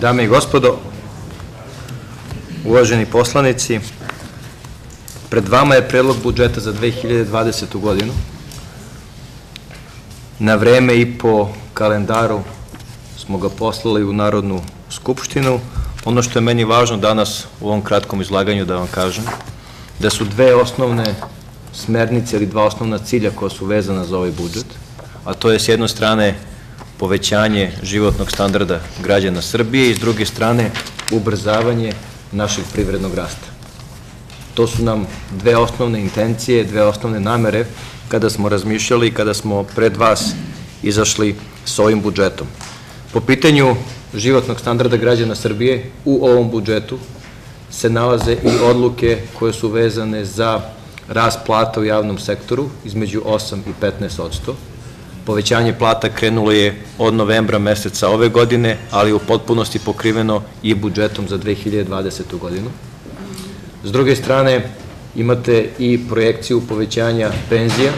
Dame i gospodo, uvaženi poslanici, pred vama je predlog budžeta za 2020. godinu. Na vreme i po kalendaru smo ga poslali u Narodnu skupštinu. Ono što je meni važno danas u ovom kratkom izlaganju da vam kažem, da su dve osnovne smernice ili dva osnovna cilja koja su vezana za ovaj budžet, a to je s jedne strane povećanje životnog standarda građana Srbije i s druge strane ubrzavanje našeg privrednog rasta. To su nam dve osnovne intencije, dve osnovne namere kada smo razmišljali i kada smo pred vas izašli s ovim budžetom. Po pitanju životnog standarda građana Srbije u ovom budžetu se nalaze i odluke koje su vezane za rast plata u javnom sektoru između 8 i 15 odsto. Povećanje plata krenulo je od novembra meseca ove godine, ali u potpunosti pokriveno i budžetom za 2020. godinu. S druge strane, imate i projekciju povećanja penzija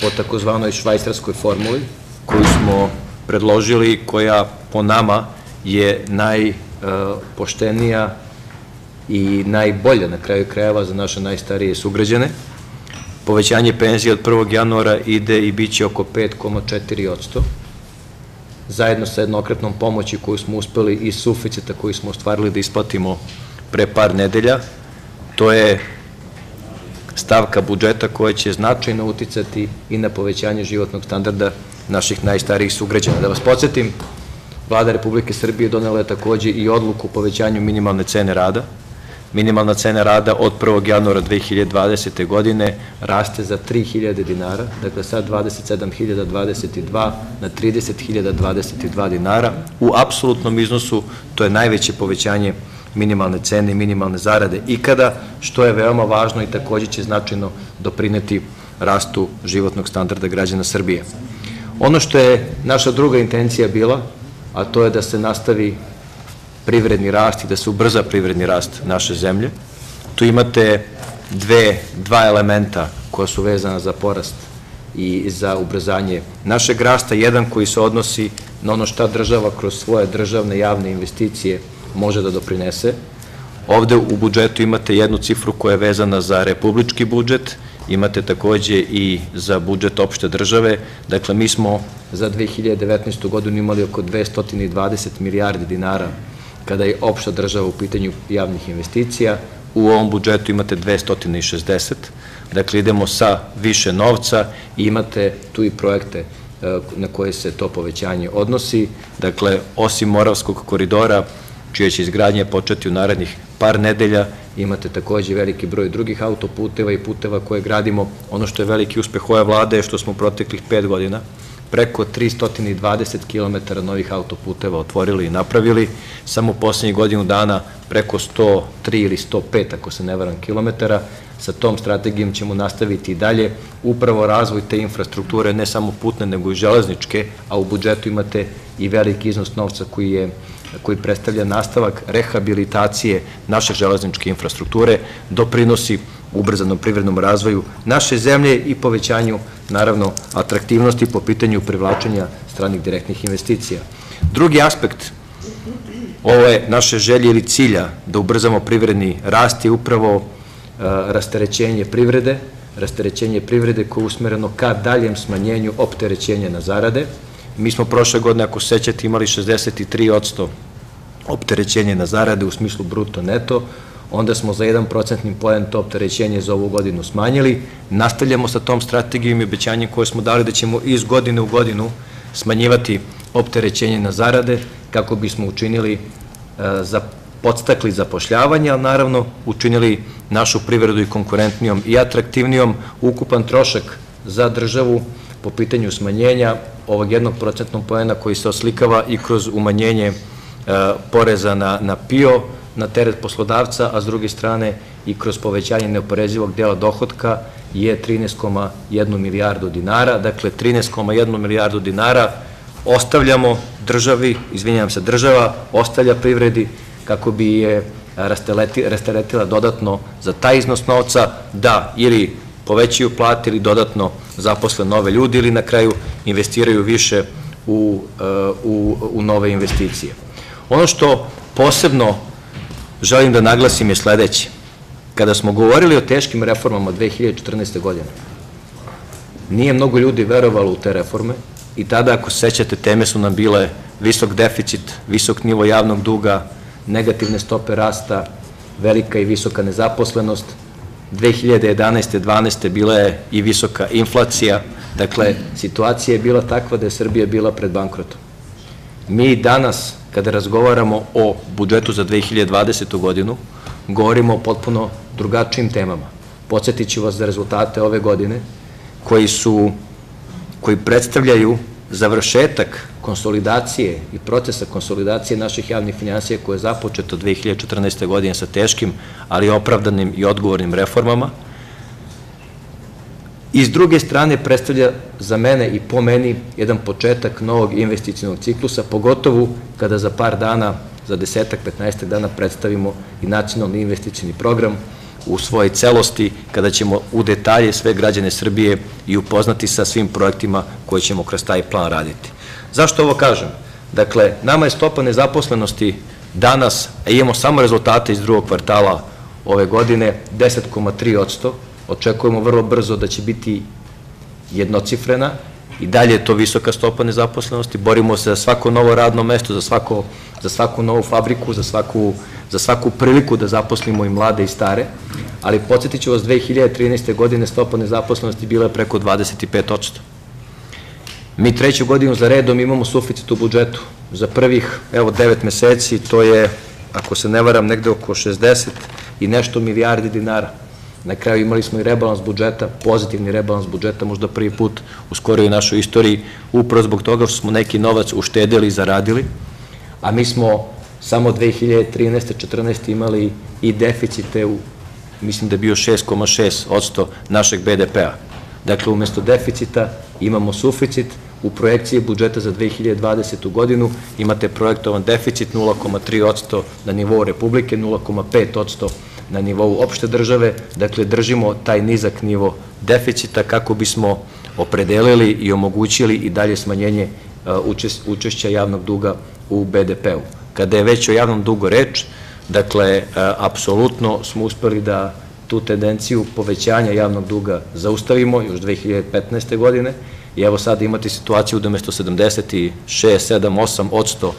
po takozvanoj švajcarskoj formuli, koju smo predložili, koja po nama je najpoštenija i najbolja na kraju krajeva za naše najstarije sugrađane. Povećanje penzije od 1. januara ide i bit će oko 5,4%, zajedno sa jednokratnom pomoći koju smo uspeli iz suficita koji smo ostvarili da isplatimo pre par nedelja. To je stavka budžeta koja će značajno uticati i na povećanje životnog standarda naših najstarijih sugrađana. Da vas podsjetim, Vlada Republike Srbije donela je takođe i odluku o povećanju minimalne cene rada, Minimalna cena rada od 1. januara 2020. godine raste za 3.000 dinara, dakle sad 27.022 na 30.022 dinara. U apsolutnom iznosu to je najveće povećanje minimalne cene i minimalne zarade ikada, što je veoma važno i takođe će značajno doprineti rastu životnog standarda građana Srbije. Ono što je naša druga intencija bila, a to je da se nastavi privredni rast i da se ubrza privredni rast naše zemlje. Tu imate dve, dva elementa koja su vezana za porast i za ubrzanje našeg rasta. Jedan koji se odnosi na ono šta država kroz svoje državne javne investicije može da doprinese. Ovde u budžetu imate jednu cifru koja je vezana za republički budžet, imate takođe i za budžet opšte države. Dakle, mi smo za 2019. godinu imali oko 220 milijardi dinara kada je opšta država u pitanju javnih investicija. U ovom budžetu imate 260, dakle idemo sa više novca i imate tu i projekte e, na koje se to povećanje odnosi. Dakle, osim Moravskog koridora, čije će izgradnje početi u narednih par nedelja, imate takođe veliki broj drugih autoputeva i puteva koje gradimo. Ono što je veliki uspeh ove vlade je što smo proteklih pet godina preko 320 km novih autoputeva otvorili i napravili, samo poslednjih godinu dana preko 103 ili 105, ako se ne varam, kilometara. Sa tom strategijom ćemo nastaviti i dalje. Upravo razvoj te infrastrukture, ne samo putne, nego i železničke, a u budžetu imate i veliki iznos novca koji je koji predstavlja nastavak rehabilitacije naše železničke infrastrukture, doprinosi ubrzanom privrednom razvoju naše zemlje i povećanju, naravno, atraktivnosti po pitanju privlačenja stranih direktnih investicija. Drugi aspekt ove naše želje ili cilja da ubrzamo privredni rast je upravo e, rasterećenje privrede, rasterećenje privrede koje je usmereno ka daljem smanjenju opterećenja na zarade. Mi smo prošle godine, ako sećate, imali 63% opterećenje na zarade u smislu bruto neto, onda smo za jedan procentni poen to opterećenje za ovu godinu smanjili. Nastavljamo sa tom strategijom i obećanjem koje smo dali da ćemo iz godine u godinu smanjivati opterećenje na zarade kako bismo učinili e, za podstakli zapošljavanje, ali naravno učinili našu privredu i konkurentnijom i atraktivnijom. Ukupan trošak za državu po pitanju smanjenja ovog jednog procentnog poena koji se oslikava i kroz umanjenje e, poreza na, na PIO, na teret poslodavca, a s druge strane i kroz povećanje neoporezivog dela dohodka je 13,1 milijardu dinara. Dakle, 13,1 milijardu dinara ostavljamo državi, izvinjam se, država ostavlja privredi kako bi je rasteretila dodatno za taj iznos novca da ili povećaju plate ili dodatno zaposle nove ljudi ili na kraju investiraju više u, u, u nove investicije. Ono što posebno želim da naglasim je sledeće. Kada smo govorili o teškim reformama 2014. godine, nije mnogo ljudi verovalo u te reforme i tada, ako se sećate, teme su nam bile visok deficit, visok nivo javnog duga, negativne stope rasta, velika i visoka nezaposlenost. 2011. 12. bila je i visoka inflacija, dakle, situacija je bila takva da je Srbija bila pred bankrotom. Mi danas, kada razgovaramo o budžetu za 2020. godinu, govorimo o potpuno drugačijim temama. Podsjetit ću vas za rezultate ove godine, koji su, koji predstavljaju završetak konsolidacije i procesa konsolidacije naših javnih financija koje je započeto 2014. godine sa teškim, ali opravdanim i odgovornim reformama. I s druge strane predstavlja za mene i po meni jedan početak novog investicijnog ciklusa, pogotovo kada za par dana, za desetak, 15 dana predstavimo i nacionalni investicijni program, u svojoj celosti kada ćemo u detalje sve građane Srbije i upoznati sa svim projektima koje ćemo kroz taj plan raditi. Zašto ovo kažem? Dakle, nama je stopa nezaposlenosti danas, a imamo samo rezultate iz drugog kvartala ove godine, 10,3 očekujemo vrlo brzo da će biti jednocifrena, i dalje je to visoka stopa nezaposlenosti, borimo se za svako novo radno mesto, za, svako, za svaku novu fabriku, za svaku, za svaku priliku da zaposlimo i mlade i stare, ali podsjetit ću vas, 2013. godine stopa nezaposlenosti bila je preko 25%. Mi treću godinu za redom imamo suficit u budžetu. Za prvih, evo, devet meseci, to je, ako se ne varam, negde oko 60 i nešto milijardi dinara. Na kraju imali smo i rebalans budžeta, pozitivni rebalans budžeta, možda prvi put u skorijoj našoj istoriji, upravo zbog toga što smo neki novac uštedili i zaradili, a mi smo samo 2013. 14. imali i deficite u, mislim da je bio 6,6 odsto našeg BDP-a. Dakle, umesto deficita imamo suficit, u projekciji budžeta za 2020. godinu imate projektovan deficit 0,3 na nivou Republike, 0,5 na nivou opšte države, dakle držimo taj nizak nivo deficita kako bismo opredelili i omogućili i dalje smanjenje učešća javnog duga u BDP-u. Kada je već o javnom dugu reč, dakle, apsolutno smo uspeli da tu tendenciju povećanja javnog duga zaustavimo još 2015. godine i evo sada imate situaciju da umesto 76, 7, 8 odsto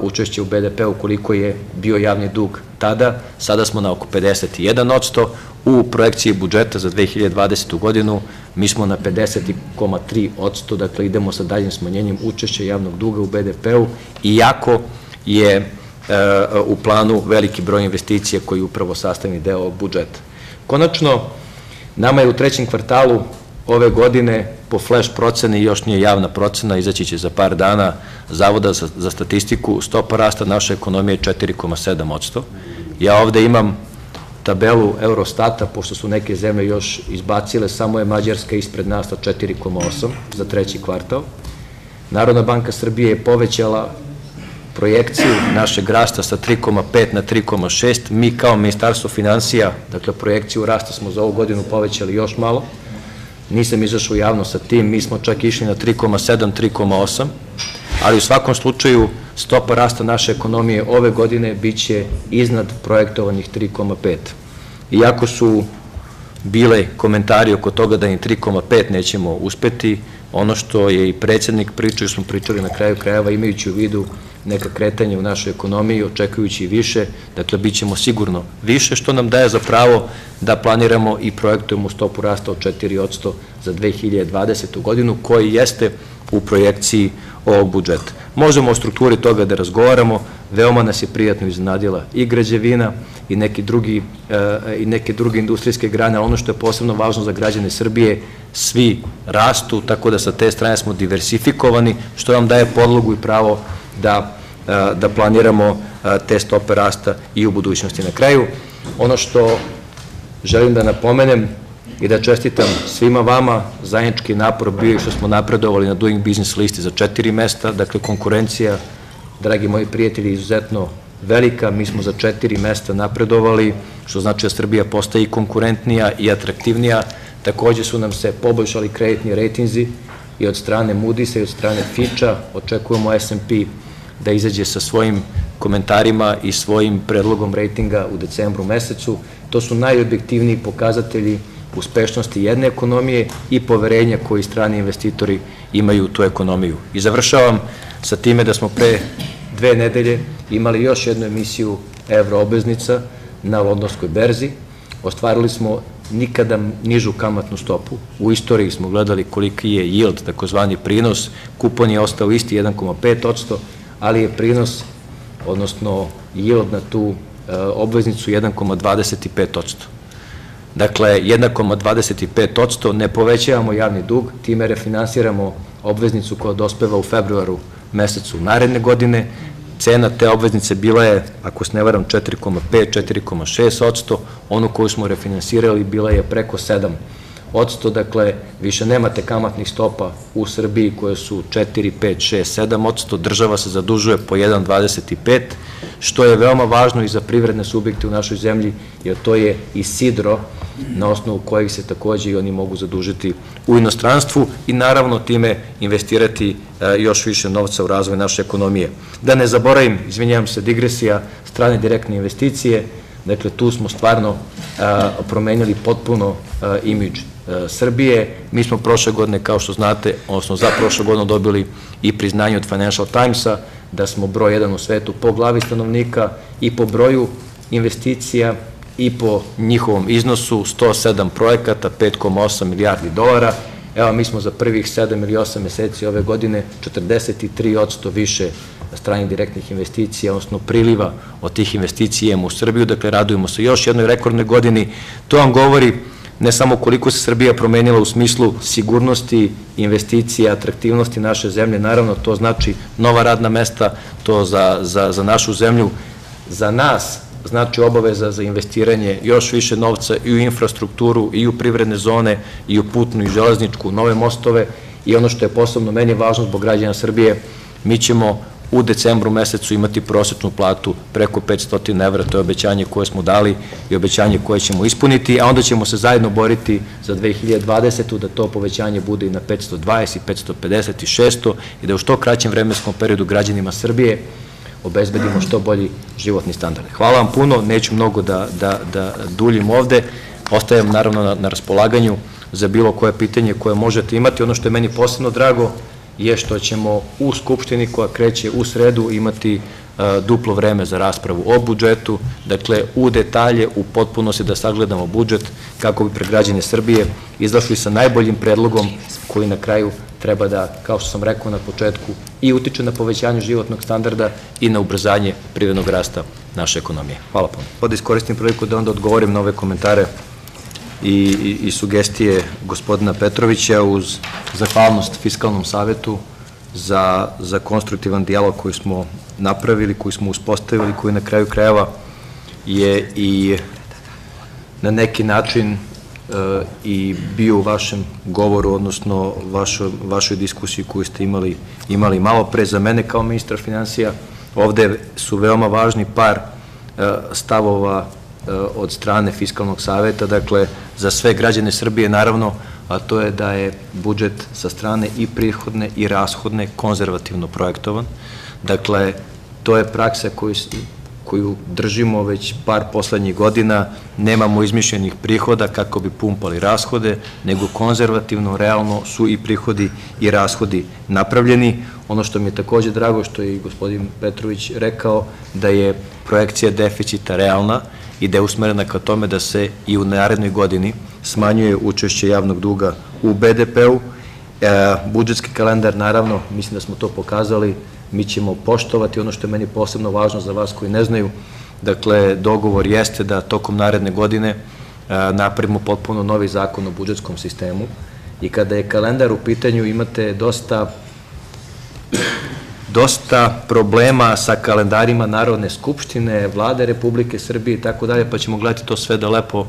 učešće u BDP-u koliko je bio javni dug tada, sada smo na oko 51 u projekciji budžeta za 2020. godinu mi smo na 50,3 dakle idemo sa daljim smanjenjem učešća javnog duga u BDP-u, iako je e, u planu veliki broj investicija koji je upravo sastavni deo budžeta. Konačno, nama je u trećem kvartalu ove godine po flash proceni, još nije javna procena, izaći će za par dana Zavoda za statistiku, stopa rasta naše ekonomije je 4,7%. Ja ovde imam tabelu Eurostata, pošto su neke zemlje još izbacile, samo je Mađarska ispred nas sa 4,8 za treći kvartal. Narodna banka Srbije je povećala projekciju našeg rasta sa 3,5 na 3,6. Mi kao Ministarstvo financija, dakle projekciju rasta smo za ovu godinu povećali još malo, nisam izašao javno sa tim, mi smo čak išli na 3,7, 3,8, ali u svakom slučaju stopa rasta naše ekonomije ove godine biće iznad projektovanih 3,5. Iako su bile komentari oko toga da ni 3,5 nećemo uspeti, ono što je i predsednik pričao, smo pričali na kraju krajeva imajući u vidu neka kretanja u našoj ekonomiji, očekujući više, dakle, bit ćemo sigurno više, što nam daje za pravo da planiramo i projektujemo stopu rasta od 4% za 2020. godinu, koji jeste u projekciji ovog budžeta. Možemo o strukturi toga da razgovaramo, veoma nas je prijatno iznadila i građevina i neki drugi, e, i neke druge industrijske grane, ono što je posebno važno za građane Srbije, svi rastu, tako da sa te strane smo diversifikovani, što nam daje podlogu i pravo da, da planiramo te stope rasta i u budućnosti. Na kraju, ono što želim da napomenem i da čestitam svima vama, zajednički napor bio i što smo napredovali na Doing Business listi za četiri mesta, dakle konkurencija, dragi moji prijatelji, izuzetno velika, mi smo za četiri mesta napredovali, što znači da Srbija postaje i konkurentnija i atraktivnija, takođe su nam se poboljšali kreditni rejtinzi i od strane Moody's-a i od strane Fitcha, očekujemo S&P da izađe sa svojim komentarima i svojim predlogom rejtinga u decembru mesecu. To su najobjektivniji pokazatelji uspešnosti jedne ekonomije i poverenja koji strani investitori imaju u tu ekonomiju. I završavam sa time da smo pre dve nedelje imali još jednu emisiju evroobeznica na londonskoj berzi. Ostvarili smo nikada nižu kamatnu stopu. U istoriji smo gledali koliki je yield, takozvani prinos. Kupon je ostao isti 1,5%, ali je prinos, odnosno yield na tu e, obveznicu 1,25%. Dakle, 1,25%, ne povećavamo javni dug, time refinansiramo obveznicu koja dospeva u februaru mesecu naredne godine, cena te obveznice bila je, ako se ne varam, 4,5, 4,6 onu koju smo refinansirali bila je preko 7 odsto, dakle, više nemate kamatnih stopa u Srbiji koje su 4, 5, 6, 7 odsto, država se zadužuje po 1,25, što je veoma važno i za privredne subjekte u našoj zemlji, jer to je i sidro na osnovu kojih se takođe i oni mogu zadužiti u inostranstvu i naravno time investirati e, još više novca u razvoj naše ekonomije. Da ne zaboravim, izvinjavam se, digresija, strane direktne investicije, dakle tu smo stvarno e, promenili potpuno e, imidž Srbije. Mi smo prošle godine, kao što znate, odnosno za prošle godinu dobili i priznanje od Financial Timesa da smo broj jedan u svetu po glavi stanovnika i po broju investicija i po njihovom iznosu 107 projekata, 5,8 milijardi dolara. Evo, mi smo za prvih 7 ili 8 meseci ove godine 43% više stranih direktnih investicija, odnosno priliva od tih investicija u Srbiju, dakle radujemo se još jednoj rekordnoj godini. To vam govori ne samo koliko se Srbija promenila u smislu sigurnosti, investicija, atraktivnosti naše zemlje, naravno to znači nova radna mesta, to za, za, za našu zemlju, za nas znači obaveza za investiranje još više novca i u infrastrukturu i u privredne zone i u putnu i železničku, nove mostove. I ono što je posebno meni važno zbog građana Srbije, mi ćemo u decembru mesecu imati prosečnu platu preko 500 evra, to je obećanje koje smo dali i obećanje koje ćemo ispuniti, a onda ćemo se zajedno boriti za 2020. da to povećanje bude i na 520, 550 i 600 i da u što kraćem vremenskom periodu građanima Srbije obezbedimo što bolji životni standard. Hvala vam puno, neću mnogo da, da, da duljim ovde, ostajem naravno na, na raspolaganju za bilo koje pitanje koje možete imati. Ono što je meni posebno drago je što ćemo u Skupštini koja kreće u sredu imati duplo vreme za raspravu o budžetu, dakle u detalje, u potpunosti da sagledamo budžet kako bi pre građane Srbije izašli sa najboljim predlogom koji na kraju treba da, kao što sam rekao na početku, i utiče na povećanje životnog standarda i na ubrzanje privrednog rasta naše ekonomije. Hvala puno. Pa da iskoristim priliku da onda odgovorim na ove komentare i, i, i sugestije gospodina Petrovića uz zahvalnost Fiskalnom savetu za, za konstruktivan dijalog koji smo napravili, koji smo uspostavili, koji na kraju krajeva je i na neki način e, i bio u vašem govoru, odnosno vašoj, vašoj diskusiji koju ste imali, imali malo pre za mene kao ministra financija. Ovde su veoma važni par e, stavova od strane Fiskalnog saveta, dakle, za sve građane Srbije, naravno, a to je da je budžet sa strane i prihodne i rashodne konzervativno projektovan. Dakle, to je praksa koju, koju držimo već par poslednjih godina, nemamo izmišljenih prihoda kako bi pumpali rashode, nego konzervativno, realno su i prihodi i rashodi napravljeni. Ono što mi je takođe drago, što je i gospodin Petrović rekao, da je projekcija deficita realna i da je usmerena ka tome da se i u narednoj godini smanjuje učešće javnog duga u BDP-u. E, budžetski kalendar, naravno, mislim da smo to pokazali, mi ćemo poštovati ono što je meni posebno važno za vas koji ne znaju. Dakle, dogovor jeste da tokom naredne godine e, napravimo potpuno novi zakon o budžetskom sistemu i kada je kalendar u pitanju imate dosta dosta problema sa kalendarima Narodne skupštine, vlade Republike Srbije i tako dalje, pa ćemo gledati to sve da lepo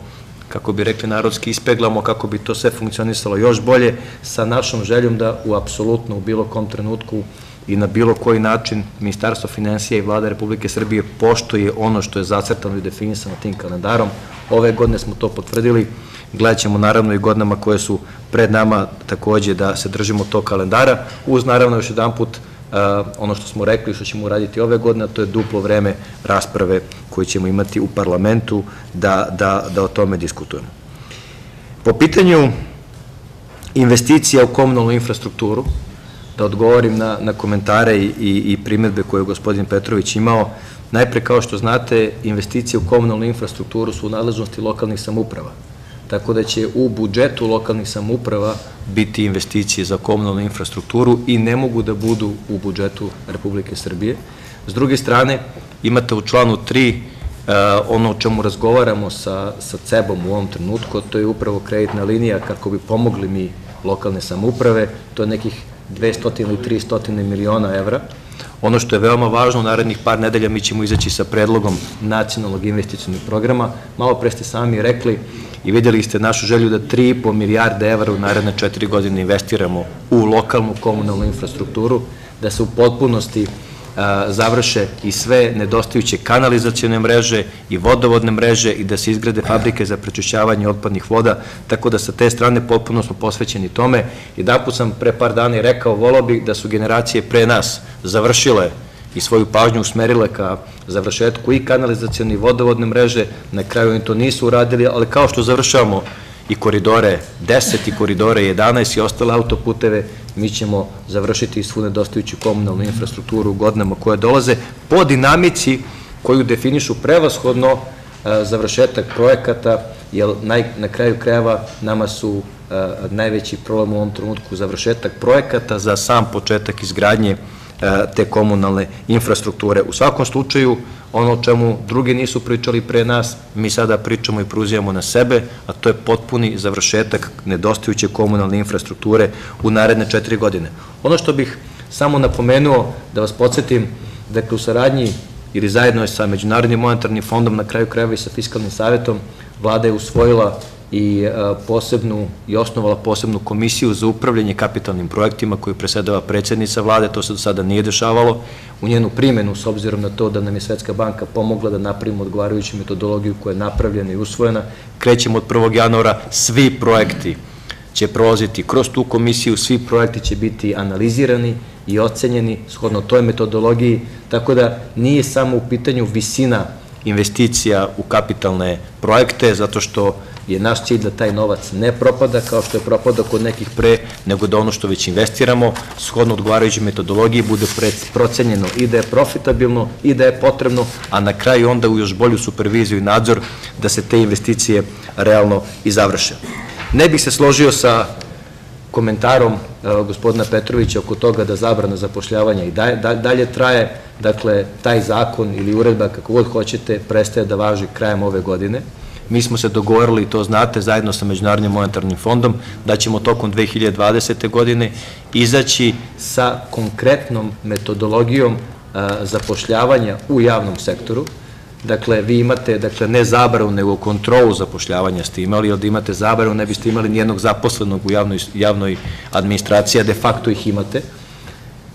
kako bi rekli narodski, ispeglamo kako bi to sve funkcionisalo još bolje sa našom željom da u apsolutno u bilo kom trenutku i na bilo koji način Ministarstvo financija i vlada Republike Srbije poštoje ono što je zacrtano i definisano tim kalendarom. Ove godine smo to potvrdili, gledat ćemo naravno i godinama koje su pred nama takođe da se držimo tog kalendara, uz naravno još jedan put ono što smo rekli, što ćemo uraditi ove godine, to je duplo vreme rasprave koje ćemo imati u parlamentu da, da, da o tome diskutujemo. Po pitanju investicija u komunalnu infrastrukturu, da odgovorim na, na komentare i, i, i primetbe koje je gospodin Petrović imao, najpre kao što znate, investicije u komunalnu infrastrukturu su u nadležnosti lokalnih samuprava tako da će u budžetu lokalnih samuprava biti investicije za komunalnu infrastrukturu i ne mogu da budu u budžetu Republike Srbije. S druge strane, imate u članu 3 uh, ono o čemu razgovaramo sa, sa CEB-om u ovom trenutku, to je upravo kreditna linija kako bi pomogli mi lokalne samuprave, to je nekih 200 ili 300 miliona evra. Ono što je veoma važno, u narednih par nedelja mi ćemo izaći sa predlogom nacionalnog investicijnog programa. Malo pre ste sami rekli, i videli ste našu želju da 3,5 milijarde evra u naredne četiri godine investiramo u lokalnu komunalnu infrastrukturu, da se u potpunosti završe i sve nedostajuće kanalizacijone mreže i vodovodne mreže i da se izgrade fabrike za prečišćavanje otpadnih voda, tako da sa te strane potpuno smo posvećeni tome. Jedan put sam pre par dana i rekao, volao bih da su generacije pre nas završile i svoju pažnju usmerile ka završetku i kanalizacijone i vodovodne mreže, na kraju oni to nisu uradili, ali kao što završavamo i koridore 10 i koridore 11 i ostale autoputeve, mi ćemo završiti svu nedostajuću komunalnu infrastrukturu u godinama koje dolaze po dinamici koju definišu prevashodno e, završetak projekata, jer na kraju krajeva nama su e, najveći problem u ovom trenutku završetak projekata za sam početak izgradnje te komunalne infrastrukture. U svakom slučaju, ono o čemu drugi nisu pričali pre nas, mi sada pričamo i pruzijamo na sebe, a to je potpuni završetak nedostajuće komunalne infrastrukture u naredne četiri godine. Ono što bih samo napomenuo, da vas podsjetim, dakle u saradnji ili zajedno sa Međunarodnim monetarnim fondom, na kraju krajeva i sa Fiskalnim savjetom, vlada je usvojila i e, posebnu i osnovala posebnu komisiju za upravljanje kapitalnim projektima koju presedava predsednica vlade, to se do sada nije dešavalo, u njenu primenu s obzirom na to da nam je Svetska banka pomogla da napravimo odgovarajuću metodologiju koja je napravljena i usvojena, krećemo od 1. januara, svi projekti će prolaziti kroz tu komisiju, svi projekti će biti analizirani i ocenjeni shodno toj metodologiji, tako da nije samo u pitanju visina investicija u kapitalne projekte, zato što je naš cilj da taj novac ne propada kao što je propada kod nekih pre, nego da ono što već investiramo, shodno odgovarajući metodologiji, bude procenjeno i da je profitabilno i da je potrebno, a na kraju onda u još bolju superviziju i nadzor da se te investicije realno i završe. Ne bih se složio sa komentarom e, gospodina Petrovića oko toga da zabrana zapošljavanja i dalje traje, dakle, taj zakon ili uredba, kako god hoćete, prestaje da važi krajem ove godine. Mi smo se dogovorili, to znate, zajedno sa Međunarodnim monetarnim fondom, da ćemo tokom 2020. godine izaći sa konkretnom metodologijom zapošljavanja u javnom sektoru. Dakle, vi imate, dakle, ne zabranu, nego kontrolu zapošljavanja ste imali, jer da imate zabranu ne biste imali nijednog zaposlenog u javnoj, javnoj administraciji, a de facto ih imate.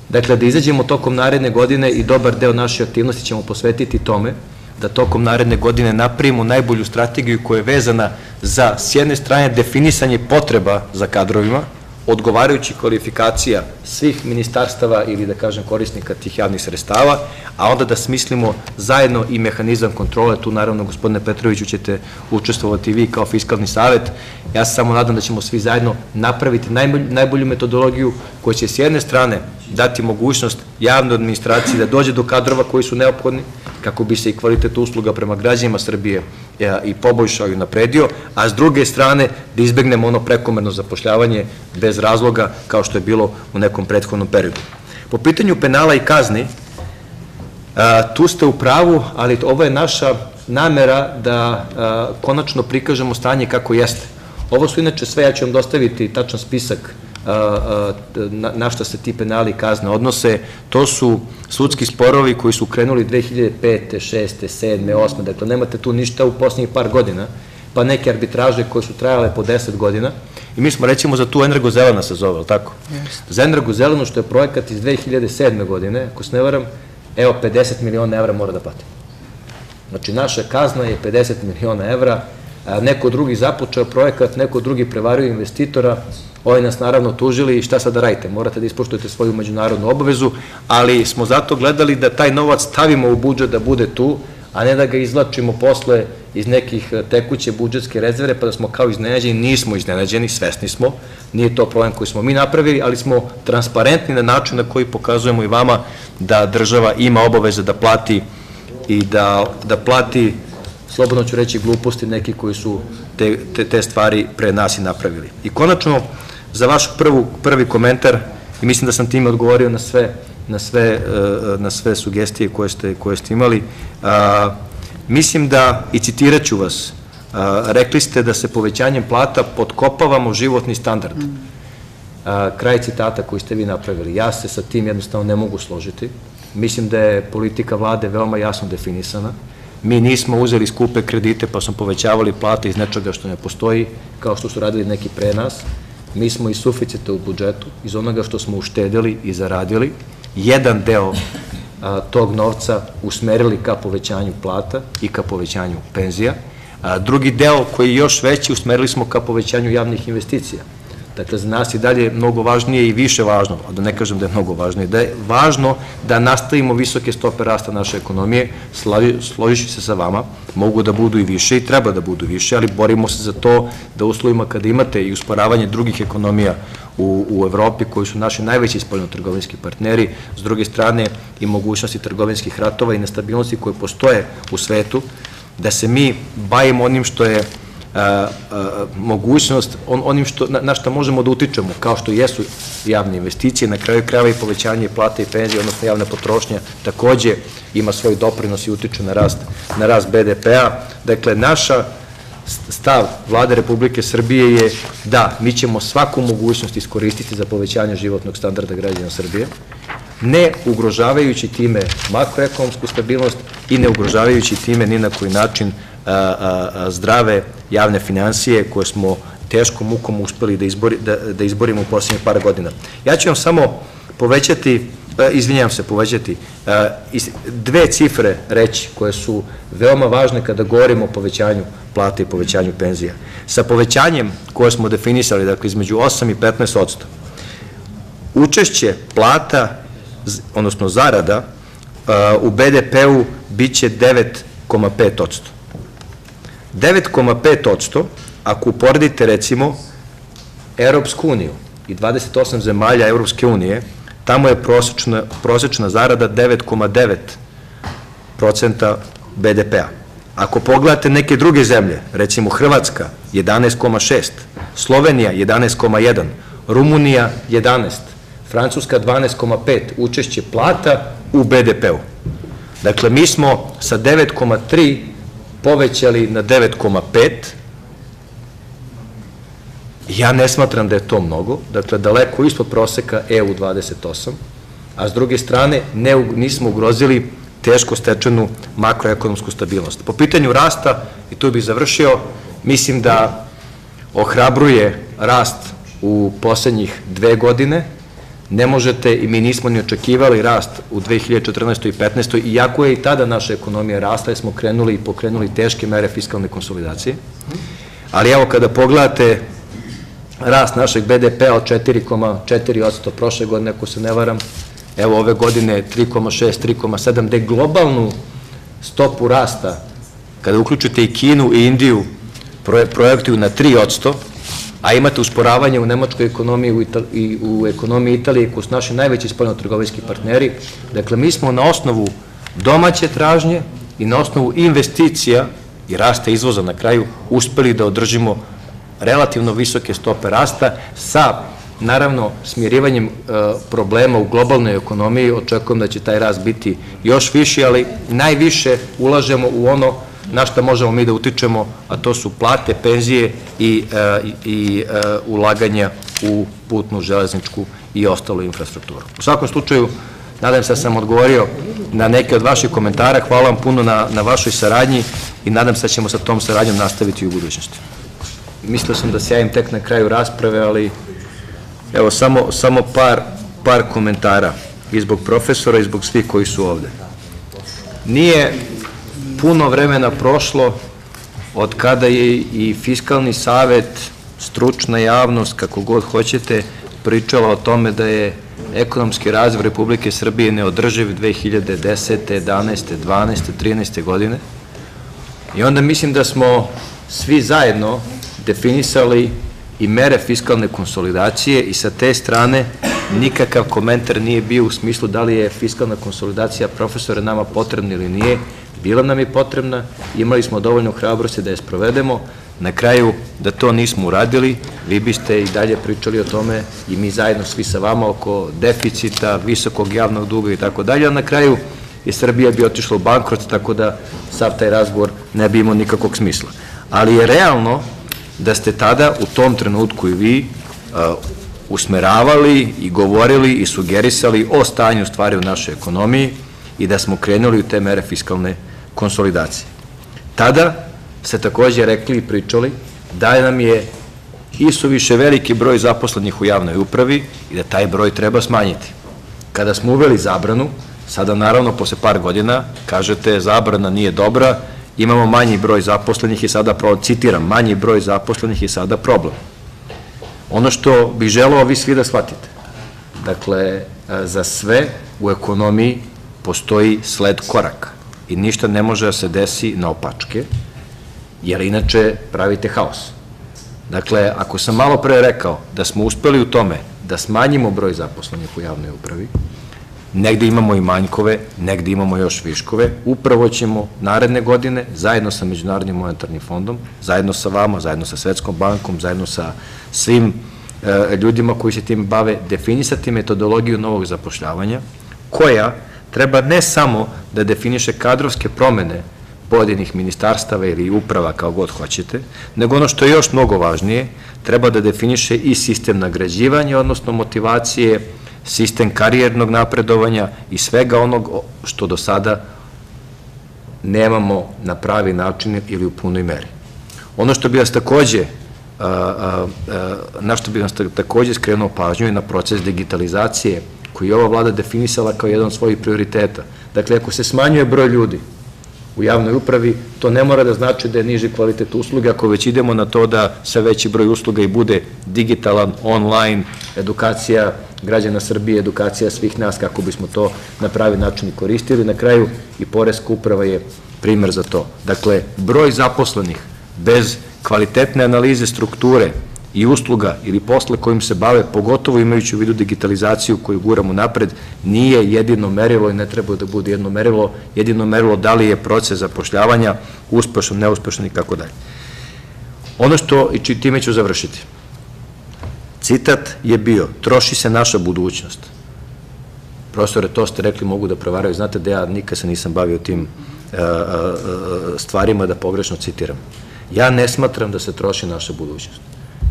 Dakle, da izađemo tokom naredne godine i dobar deo naše aktivnosti ćemo posvetiti tome, da tokom naredne godine napravimo najbolju strategiju koja je vezana za, s jedne strane, definisanje potreba za kadrovima, odgovarajući kvalifikacija svih ministarstava ili da kažem korisnika tih javnih sredstava, a onda da smislimo zajedno i mehanizam kontrole, tu naravno gospodine Petroviću ćete učestvovati vi kao fiskalni savet, ja se samo nadam da ćemo svi zajedno napraviti najbolju metodologiju koja će s jedne strane dati mogućnost javnoj administraciji da dođe do kadrova koji su neophodni, kako bi se i kvalitet usluga prema građanima Srbije e, i poboljšao i napredio, a s druge strane da izbegnemo ono prekomerno zapošljavanje bez razloga kao što je bilo u nekom prethodnom periodu. Po pitanju penala i kazni, tu ste u pravu, ali ovo je naša namera da konačno prikažemo stanje kako jeste. Ovo su inače sve, ja ću vam dostaviti tačan spisak na, šta se ti penali kazne odnose, to su sudski sporovi koji su krenuli 2005. 6. 7. 8. Dakle, nemate tu ništa u poslednjih par godina, pa neke arbitraže koje su trajale po 10 godina. I mi smo, recimo, za tu Energozelena se zove, ali tako? Za Energozelenu, što je projekat iz 2007. godine, ako se ne varam, evo, 50 miliona evra mora da plati. Znači, naša kazna je 50 miliona evra, neko drugi započeo projekat, neko drugi prevario investitora, Ovi nas naravno tužili i šta sad da radite, morate da ispoštujete svoju međunarodnu obavezu, ali smo zato gledali da taj novac stavimo u budžet da bude tu, a ne da ga izlačimo posle iz nekih e, tekuće budžetske rezerve, pa da smo kao iznenađeni, nismo iznenađeni, svesni smo, nije to problem koji smo mi napravili, ali smo transparentni na način na koji pokazujemo i vama da država ima obaveze da plati i da, da plati, slobodno ću reći, gluposti neki koji su te, te, te stvari pre nas i napravili. I konačno, za vaš prvu, prvi komentar, i mislim da sam time odgovorio na sve, na sve, e, na sve sugestije koje ste, koje ste imali, a, mislim da, i citirat ću vas, a, rekli ste da se povećanjem plata podkopavamo životni standard. A, kraj citata koji ste vi napravili. Ja se sa tim jednostavno ne mogu složiti. Mislim da je politika vlade veoma jasno definisana. Mi nismo uzeli skupe kredite pa smo povećavali plate iz nečega što ne postoji, kao što su radili neki pre nas. Mi smo iz suficita u budžetu, iz onoga što smo uštedili i zaradili, jedan deo tog novca usmerili ka povećanju plata i ka povećanju penzija. A, drugi deo koji je još veći usmerili smo ka povećanju javnih investicija. Dakle, za nas je dalje mnogo važnije i više važno, a da ne kažem da je mnogo važnije, da je važno da nastavimo visoke stope rasta naše ekonomije, složići se sa vama, mogu da budu i više i treba da budu više, ali borimo se za to da uslovima kada imate i usporavanje drugih ekonomija u, u Evropi, koji su naši najveći spoljno-trgovinski partneri, s druge strane i mogućnosti trgovinskih ratova i nestabilnosti koje postoje u svetu, da se mi bavimo onim što je mogućnost, on, onim što, na, što možemo da utičemo, kao što jesu javne investicije, na kraju krajeva i povećanje plate i penzije, odnosno javna potrošnja, takođe ima svoj doprinos i utiče na rast, na rast BDP-a. Dakle, naša stav vlade Republike Srbije je da mi ćemo svaku mogućnost iskoristiti za povećanje životnog standarda građana Srbije, ne ugrožavajući time makroekonomsku stabilnost i ne ugrožavajući time ni na koji način zdrave javne financije koje smo teškom mukom uspeli da, izbori, da, da izborimo u poslednjih par godina. Ja ću vam samo povećati, izvinjam se, povećati dve cifre reći koje su veoma važne kada govorimo o povećanju plata i povećanju penzija. Sa povećanjem koje smo definisali, dakle između 8 i 15 odsto, učešće plata, odnosno zarada, u BDP-u biće 9,5 odsto. 9,5%, ako uporedite recimo Europsku uniju i 28 zemalja Europske unije, tamo je prosečna, prosečna zarada 9,9% BDP-a. Ako pogledate neke druge zemlje, recimo Hrvatska 11,6, Slovenija 11,1, Rumunija 11, Francuska 12,5 učešće plata u BDP-u. Dakle, mi smo sa 9,3 povećali na 9,5, ja ne smatram da je to mnogo, dakle daleko ispod proseka EU 28, a s druge strane ne, nismo ugrozili teško stečenu makroekonomsku stabilnost. Po pitanju rasta, i tu bih završio, mislim da ohrabruje rast u poslednjih dve godine, ne možete i mi nismo ni očekivali rast u 2014. i 2015. iako je i tada naša ekonomija rasla, smo krenuli i pokrenuli teške mere fiskalne konsolidacije. Ali evo kada pogledate rast našeg BDP-a od 4,4% prošle godine, ako se ne varam, evo ove godine 3,6, 3,7, gde globalnu stopu rasta, kada uključite i Kinu i Indiju, projektuju na 3%, a imate usporavanje u nemačkoj ekonomiji i u ekonomiji Italije, koji su naši najveći spoljno-trgovinski partneri. Dakle, mi smo na osnovu domaće tražnje i na osnovu investicija i rasta izvoza na kraju uspeli da održimo relativno visoke stope rasta sa naravno smirivanjem e, problema u globalnoj ekonomiji očekujem da će taj rast biti još viši, ali najviše ulažemo u ono na što možemo mi da utičemo, a to su plate, penzije i, e, i e, ulaganja u putnu, železničku i ostalu infrastrukturu. U svakom slučaju, nadam se da sam odgovorio na neke od vaših komentara, hvala vam puno na, na vašoj saradnji i nadam se da ćemo sa tom saradnjom nastaviti u budućnosti. Mislio sam da se javim tek na kraju rasprave, ali evo samo, samo par, par komentara i zbog profesora i zbog svih koji su ovde. Nije puno vremena prošlo od kada je i Fiskalni savet stručna javnost, kako god hoćete, pričala o tome da je ekonomski razvoj Republike Srbije neodrživ 2010. 11. 12. 13. godine. I onda mislim da smo svi zajedno definisali i mere fiskalne konsolidacije i sa te strane nikakav komentar nije bio u smislu da li je fiskalna konsolidacija profesora nama potrebna ili nije. Bila nam je potrebna, imali smo dovoljno hrabrosti da je sprovedemo, na kraju da to nismo uradili, vi biste i dalje pričali o tome i mi zajedno svi sa vama oko deficita, visokog javnog duga i tako dalje, a na kraju i Srbija bi otišla u bankrot, tako da sav taj razgovor ne bi imao nikakvog smisla. Ali je realno da ste tada u tom trenutku i vi usmeravali i govorili i sugerisali o stanju stvari u našoj ekonomiji i da smo krenuli u te mere fiskalne konsolidacije. Tada se takođe rekli i pričali da nam je više veliki broj zaposlenih u javnoj upravi i da taj broj treba smanjiti. Kada smo uveli zabranu, sada naravno posle par godina kažete zabrana nije dobra, imamo manji broj zaposlenih i sada, citiram, manji broj zaposlenih i sada problem. Ono što bih želeo vi svi da shvatite, dakle, za sve u ekonomiji postoji sled koraka i ništa ne može da se desi na opačke, jer inače pravite haos. Dakle, ako sam malo pre rekao da smo uspeli u tome da smanjimo broj zaposlenih u javnoj upravi, negde imamo i manjkove, negde imamo još viškove, upravo ćemo naredne godine, zajedno sa Međunarodnim monetarnim fondom, zajedno sa vama, zajedno sa Svetskom bankom, zajedno sa svim e, ljudima koji se tim bave, definisati metodologiju novog zapošljavanja, koja treba ne samo da definiše kadrovske promene pojedinih ministarstava ili uprava, kao god hoćete, nego ono što je još mnogo važnije, treba da definiše i sistem nagrađivanja, odnosno motivacije, sistem karijernog napredovanja i svega onog što do sada nemamo na pravi način ili u punoj meri. Ono što bi vas takođe, na što bi vas takođe skrenuo pažnju je na proces digitalizacije koji je ova vlada definisala kao jedan od svojih prioriteta. Dakle, ako se smanjuje broj ljudi, u javnoj upravi, to ne mora da znači da je niži kvalitet usluge, ako već idemo na to da sve veći broj usluga i bude digitalan, online, edukacija građana Srbije, edukacija svih nas kako bismo to na pravi način i koristili. Na kraju i Poreska uprava je primer za to. Dakle, broj zaposlenih bez kvalitetne analize strukture i usluga ili posle kojim se bave, pogotovo imajući u vidu digitalizaciju koju guramo napred, nije jedino merilo i ne treba da bude jedno merilo, jedino merilo da li je proces zapošljavanja uspešan, neuspešan i kako dalje. Ono što, i time ću završiti, citat je bio, troši se naša budućnost. Profesore, to ste rekli, mogu da prevaraju, znate da ja nikad se nisam bavio tim e, e, e, stvarima da pogrešno citiram. Ja ne smatram da se troši naša budućnost.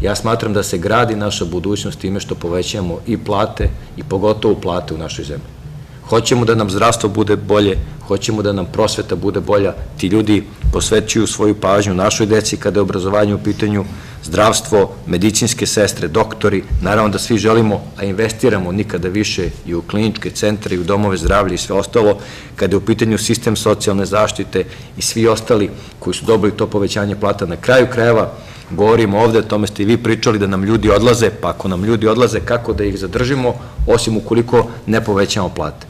Ja smatram da se gradi naša budućnost time što povećamo i plate i pogotovo plate u našoj zemlji. Hoćemo da nam zdravstvo bude bolje, hoćemo da nam prosveta bude bolja, ti ljudi posvećuju svoju pažnju našoj deci kada je obrazovanje u pitanju, zdravstvo, medicinske sestre, doktori, naravno da svi želimo, a investiramo nikada više i u kliničke centre i u domove zdravlja i sve ostalo, kada je u pitanju sistem socijalne zaštite i svi ostali koji su dobili to povećanje plata na kraju krajeva, govorimo ovde, o tome ste i vi pričali da nam ljudi odlaze, pa ako nam ljudi odlaze, kako da ih zadržimo, osim ukoliko ne povećamo plate.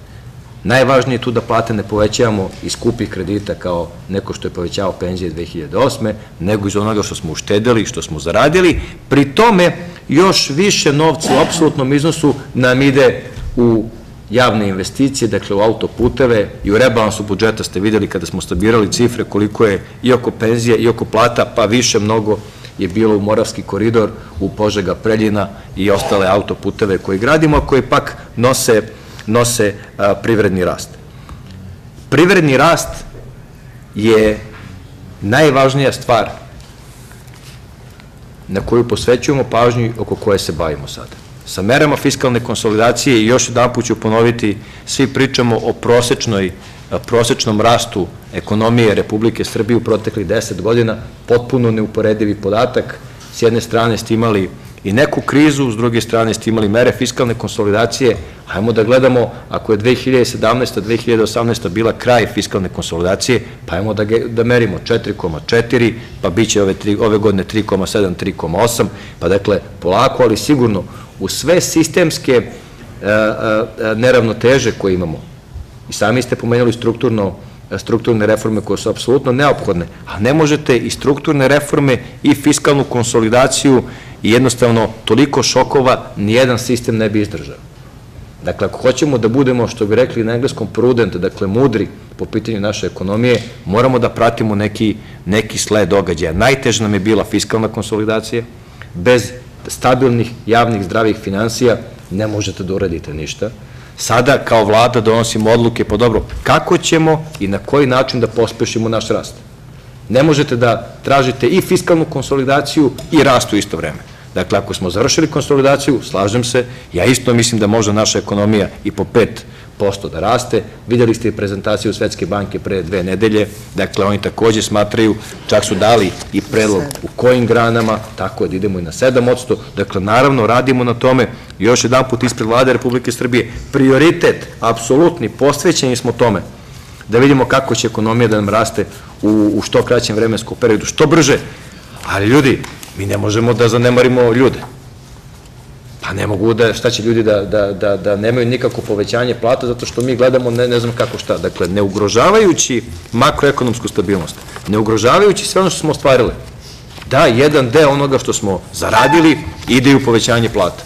Najvažnije je tu da plate ne povećavamo iz skupih kredita kao neko što je povećao penzije 2008. nego iz onoga što smo uštedili, što smo zaradili. Pri tome još više novca u apsolutnom iznosu nam ide u javne investicije, dakle u autoputeve i u rebalansu budžeta ste videli kada smo stabirali cifre koliko je i oko penzije i oko plata, pa više mnogo je bilo u Moravski koridor, u Požega Preljina i ostale autoputeve koje gradimo, koje pak nose, nose privredni rast. Privredni rast je najvažnija stvar na koju posvećujemo pažnju i oko koje se bavimo sada. Sa merama fiskalne konsolidacije i još jedan put ću ponoviti, svi pričamo o prosečnoj prosečnom rastu ekonomije Republike Srbije u proteklih 10 godina, potpuno neuporedivi podatak. S jedne strane ste imali i neku krizu, s druge strane ste imali mere fiskalne konsolidacije, Hajmo da gledamo, ako je 2017. 2018. bila kraj fiskalne konsolidacije, pa hajmo da, da merimo 4,4, pa bit će ove, tri, ove godine 3,7, 3,8, pa dakle, polako, ali sigurno, u sve sistemske e, e, neravnoteže koje imamo, i sami ste pomenuli strukturno strukturne reforme koje su apsolutno neophodne, a ne možete i strukturne reforme i fiskalnu konsolidaciju i jednostavno toliko šokova nijedan sistem ne bi izdržao. Dakle, ako hoćemo da budemo, što bi rekli na engleskom, prudent, dakle, mudri po pitanju naše ekonomije, moramo da pratimo neki, neki sled događaja. Najteža nam je bila fiskalna konsolidacija, bez stabilnih, javnih, zdravih financija ne možete da uradite ništa. Sada kao vlada donosimo odluke, pa dobro, kako ćemo i na koji način da pospešimo naš rast? Ne možete da tražite i fiskalnu konsolidaciju i rast u isto vreme. Dakle, ako smo završili konsolidaciju, slažem se, ja isto mislim da može naša ekonomija i po 5% da raste. Videli ste i prezentaciju Svetske banke pre dve nedelje, dakle, oni takođe smatraju, čak su dali i predlog u kojim granama, tako da idemo i na 7%. Dakle, naravno, radimo na tome, još jedan put ispred vlade Republike Srbije, prioritet, apsolutni, posvećeni smo tome, da vidimo kako će ekonomija da nam raste u, u što kraćem vremenskom periodu, što brže, ali ljudi, Mi ne možemo da zanemarimo ljude. Pa ne mogu da, šta će ljudi da, da, da, da nemaju nikako povećanje plata zato što mi gledamo ne, ne znam kako šta. Dakle, ne ugrožavajući makroekonomsku stabilnost, ne ugrožavajući sve ono što smo ostvarili. Da, jedan deo onoga što smo zaradili ide u povećanje plata,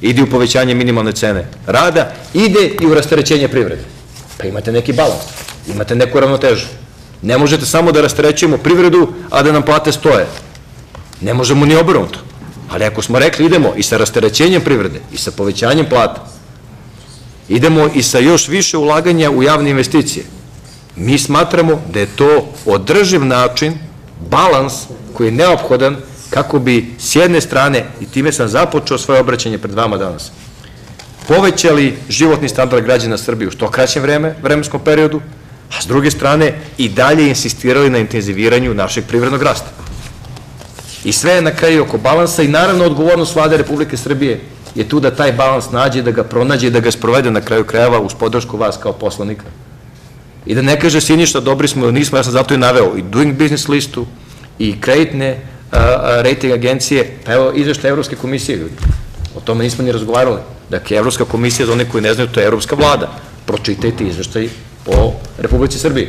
ide u povećanje minimalne cene rada, ide i u rasterećenje privrede. Pa imate neki balans, imate neku ravnotežu. Ne možete samo da rasterećujemo privredu, a da nam plate stoje. Ne možemo ni obrnuto. Ali ako smo rekli idemo i sa rasterećenjem privrede i sa povećanjem plata, idemo i sa još više ulaganja u javne investicije, mi smatramo da je to održiv način, balans koji je neophodan kako bi s jedne strane, i time sam započeo svoje obraćanje pred vama danas, povećali životni standard građana Srbije u što kraćem vreme, vremenskom periodu, a s druge strane i dalje insistirali na intenziviranju našeg privrednog rasta. I sve je na kraju oko balansa i naravno odgovornost vlade Republike Srbije je tu da taj balans nađe, da ga pronađe i da ga sprovede na kraju krajeva uz podršku vas kao poslanika. I da ne kaže Siništa, dobri smo nismo, ja sam zato i naveo i Doing Business listu i kreditne rating agencije, pa evo izvešta Evropske komisije ljudi. O tome nismo ni razgovarali. Dakle, Evropska komisija, za one koji ne znaju, to je Evropska vlada. Pročitajte izveštaj o Republici Srbiji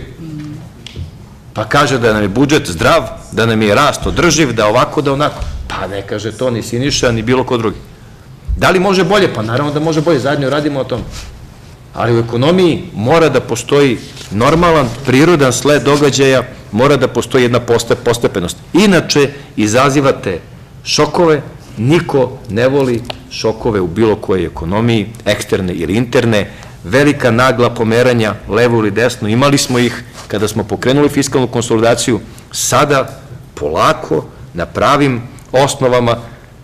pa kaže da nam je budžet zdrav, da nam je rast održiv, da ovako, da onako. Pa ne kaže to ni Siniša, ni bilo ko drugi. Da li može bolje? Pa naravno da može bolje, zajedno radimo o tom. Ali u ekonomiji mora da postoji normalan, prirodan sled događaja, mora da postoji jedna postepenost. Inače, izazivate šokove, niko ne voli šokove u bilo kojoj ekonomiji, eksterne ili interne, velika nagla pomeranja levo ili desno, imali smo ih kada smo pokrenuli fiskalnu konsolidaciju, sada polako, na pravim osnovama,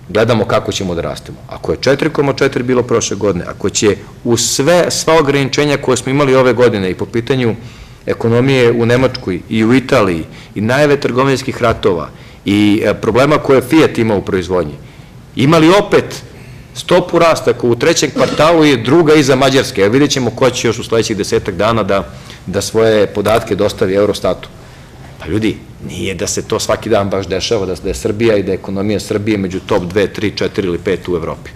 gledamo kako ćemo da rastemo. Ako je 4,4 bilo prošle godine, ako će u sve, sva ograničenja koje smo imali ove godine i po pitanju ekonomije u Nemačkoj i u Italiji i najve trgovinskih ratova i e, problema koje Fiat ima u proizvodnji, imali opet stopu rasta koja u trećem kvartalu je druga iza Mađarske. Evo vidjet ćemo ko će još u sledećih desetak dana da, da svoje podatke dostavi Eurostatu. Pa ljudi, nije da se to svaki dan baš dešava, da, da je Srbija i da je ekonomija Srbije među top 2, 3, 4 ili 5 u Evropi.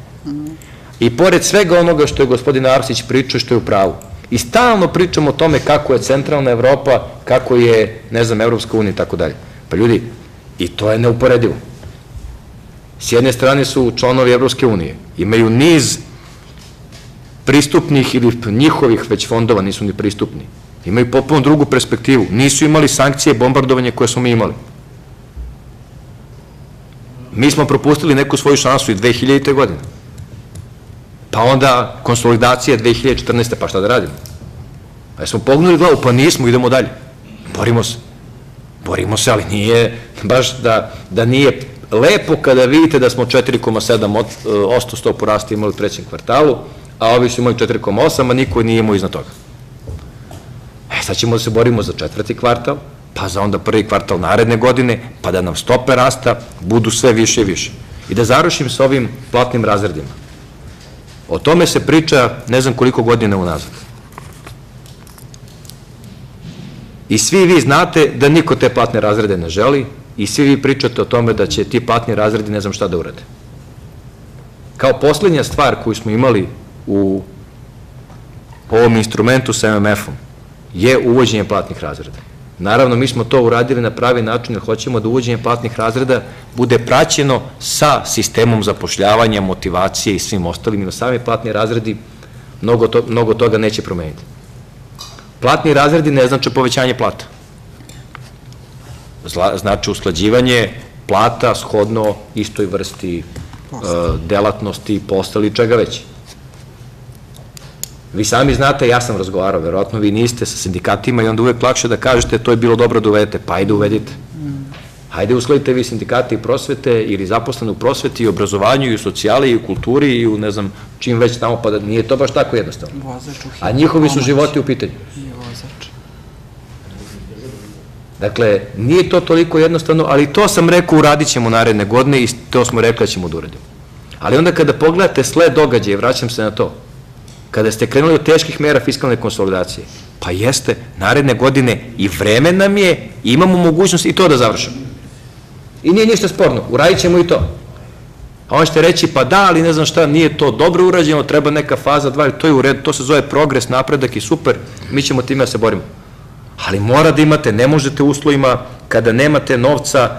I pored svega onoga što je gospodin Arsić pričao, što je u pravu, i stalno pričamo o tome kako je centralna Evropa, kako je, ne znam, Evropska unija i tako dalje. Pa ljudi, i to je neuporedivo. S jedne strane su članovi Evropske unije, imaju niz pristupnih ili njihovih već fondova, nisu ni pristupni. Imaju potpuno drugu perspektivu. Nisu imali sankcije bombardovanja koje smo mi imali. Mi smo propustili neku svoju šansu i 2000. godine. Pa onda konsolidacija 2014. Pa šta da radimo? Pa smo pognuli glavu, pa nismo, idemo dalje. Borimo se. Borimo se, ali nije baš da, da nije lepo kada vidite da smo 4,7% stopu rasta imali u trećem kvartalu, a ovi su imali 4,8, a niko nije imao iznad toga. E, sad ćemo da se borimo za četvrti kvartal, pa za onda prvi kvartal naredne godine, pa da nam stope rasta budu sve više i više. I da zarušim sa ovim platnim razredima. O tome se priča ne znam koliko godina unazad. I svi vi znate da niko te platne razrede ne želi i svi vi pričate o tome da će ti platni razredi ne znam šta da urade. Kao poslednja stvar koju smo imali u ovom instrumentu sa MMF-om je uvođenje platnih razreda. Naravno, mi smo to uradili na pravi način jer hoćemo da uvođenje platnih razreda bude praćeno sa sistemom zapošljavanja, motivacije i svim ostalim. Na sami platni razredi mnogo, to, mnogo toga neće promeniti. Platni razredi ne znači povećanje plata. Zla, znači usklađivanje plata shodno istoj vrsti uh, delatnosti, posla ili čega već. Vi sami znate, ja sam razgovarao, verovatno vi niste sa sindikatima i onda uvek lakše da kažete to je bilo dobro da uvedete, pa ajde uvedite. Hajde uskladite vi sindikati i prosvete ili zaposlene u prosveti i obrazovanju i u socijali i u kulturi i u ne znam čim već tamo, pa da nije to baš tako jednostavno. A njihovi su životi u pitanju. Dakle, nije to toliko jednostavno, ali to sam rekao uradit ćemo naredne godine i to smo rekli da ćemo da uradimo. Ali onda kada pogledate sled događaja, vraćam se na to, kada ste krenuli od teških mera fiskalne konsolidacije, pa jeste, naredne godine i vreme nam je, imamo mogućnost i to da završamo. I nije ništa sporno, uradit ćemo i to. A on ćete reći, pa da, ali ne znam šta, nije to dobro urađeno, treba neka faza, dva, to je u redu, to se zove progres, napredak i super, mi ćemo time da se borimo. Ali mora da imate, ne možete uslovima kada nemate novca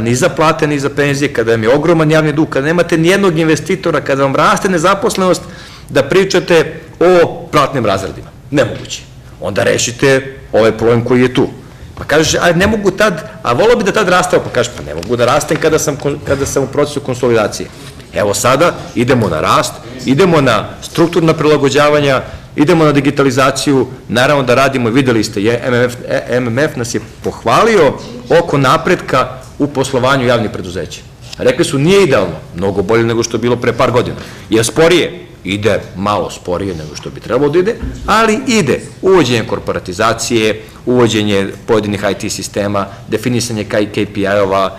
ni za plate, ni za penzije, kada vam je ogroman javni dug, kada nemate nijednog investitora, kada vam raste nezaposlenost, da pričate o platnim razredima. Nemoguće. Onda rešite ovaj problem koji je tu. Pa kažeš, a ne mogu tad, a volao bi da tad rastao, pa kažeš, pa ne mogu da rastem kada sam, kada sam u procesu konsolidacije. Evo sada idemo na rast, idemo na strukturna prilagođavanja, idemo na digitalizaciju, naravno da radimo, videli ste, je, MMF, MMF nas je pohvalio oko napretka u poslovanju javnih preduzeća. Rekli su, nije idealno, mnogo bolje nego što je bilo pre par godina. Je sporije, ide malo sporije nego što bi trebalo da ide, ali ide. Uvođenje korporatizacije, uvođenje pojedinih IT sistema, definisanje KPI-ova,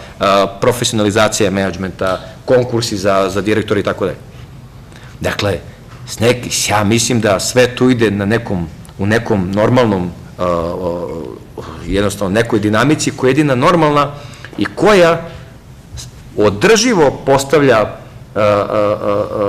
profesionalizacija menadžmenta, konkursi za, za direktori i tako dalje. Dakle, ja mislim da sve tu ide na nekom, u nekom normalnom, jednostavno nekoj dinamici koja je jedina normalna i koja održivo postavlja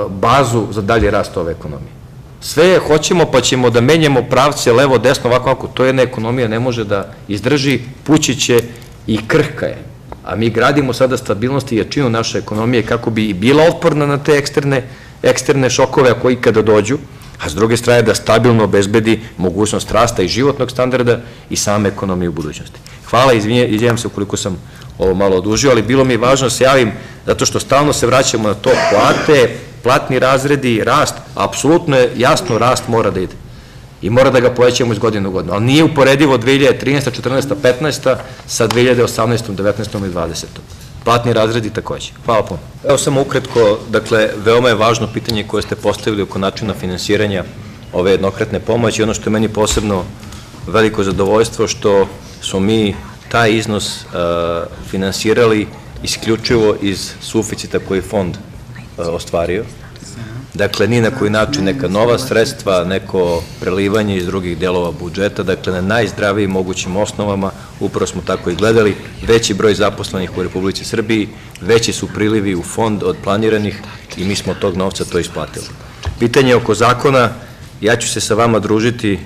bazu za dalje rast ove ekonomije. Sve hoćemo pa ćemo da menjamo pravce levo, desno, ovako, ovako. To jedna ekonomija ne može da izdrži, pućiće i krhka je. A mi gradimo sada stabilnost i jačinu naše ekonomije kako bi i bila otporna na te eksterne, eksterne šokove ako ikada dođu, a s druge strane da stabilno obezbedi mogućnost rasta i životnog standarda i same ekonomije u budućnosti. Hvala, izvinjam se ukoliko sam ovo malo odužio, ali bilo mi je važno da se javim zato što stalno se vraćamo na to plate, platni razredi, rast, apsolutno je jasno rast mora da ide. I mora da ga povećamo iz godine u godinu. Ali nije uporedivo 2013. 14. 15. sa 2018. 19. i 20. Platni razredi takođe. Hvala puno. Evo samo ukratko, dakle, veoma je važno pitanje koje ste postavili oko načina finansiranja ove jednokratne pomoći. Ono što je meni posebno veliko zadovoljstvo što smo mi taj iznos uh, finansirali isključivo iz suficita koji fond uh, ostvario. Dakle, ni na koji način neka nova sredstva, neko prelivanje iz drugih delova budžeta, dakle, na najzdravijim mogućim osnovama, upravo smo tako i gledali, veći broj zaposlenih u Republici Srbiji, veći su prilivi u fond od planiranih i mi smo tog novca to isplatili. Pitanje oko zakona, ja ću se sa vama družiti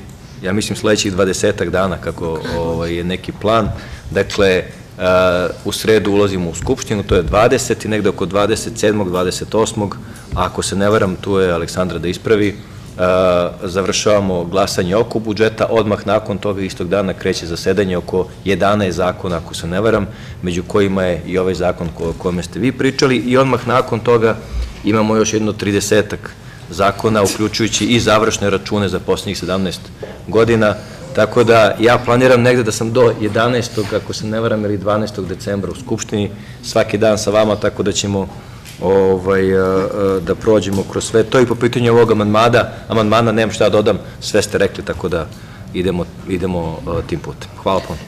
ja mislim sledećih dvadesetak dana kako ovaj, je neki plan. Dakle, u sredu ulazimo u Skupštinu, to je 20. i negde oko 27. 28. A ako se ne varam, tu je Aleksandra da ispravi, završavamo glasanje oko budžeta, odmah nakon toga istog dana kreće zasedanje oko 11 zakona, ako se ne varam, među kojima je i ovaj zakon o kome ste vi pričali i odmah nakon toga imamo još jedno 30 zakona, uključujući i završne račune za poslednjih 17 godina, tako da ja planiram negde da sam do 11. ako se ne varam, ili 12. decembra u Skupštini, svaki dan sa vama, tako da ćemo ovaj, da prođemo kroz sve to i po pitanju ovog amandmana, amandmana nemam šta da dodam, sve ste rekli, tako da idemo, idemo tim putem. Hvala puno.